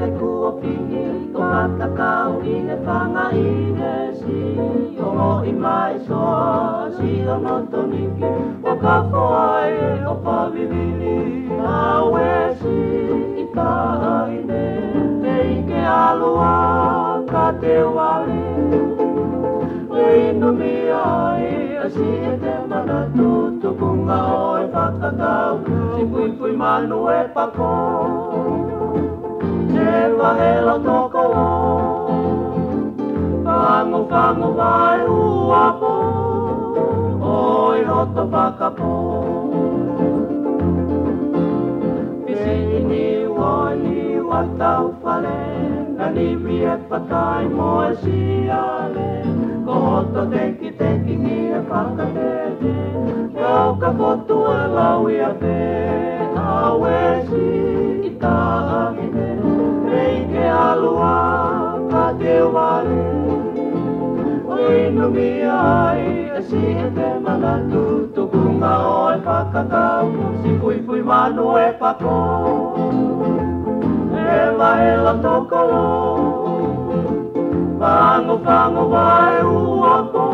le ku o fihi Ko mata kau i le whanga i le si Ko mo mai soa si o noto niki O ka fua e o pavi vini Na ue si i taha i ne Te ike alua ka te wale Le inu mi ai a si e te mana tutu Kunga o e whakatau Si pui pui manu e pakou kyllä heltokoon. Fangu, vai huapo, oi hotto pakapo. Pisi ni woi ni watau faleen, na ni niin tai moi sijaleen. Kohotto teki teki niiden palkkateeteen, lauja ewale Oy lumiyay Asi ete malatuto Kung aol pakakaw Si puy puy manu epako Ema ela tokolo Pango pango wai uapo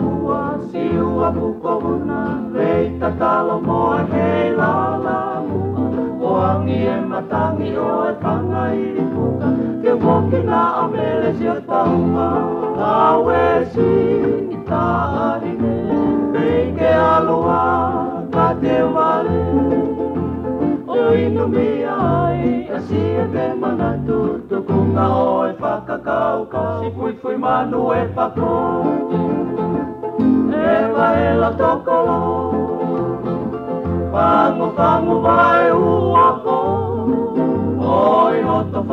hua Si uapu kohuna Veita talo mohe tangi o tanga i ripuka Ke moki na a mele si o tanga Ta wesi ta arine Reike alua ka te wale O inu mi ai a si e pe manatu Tukunga o e whakakauka Si fui fui manu e pakoti Eva e la tokolo Pango pango vai ua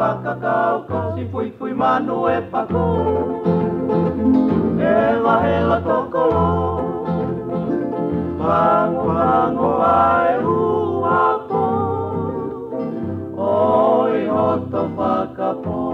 pakakau si fui fui manu e pako Hela hela tokolo Pango pango ai ruapo Oi hoto pakapo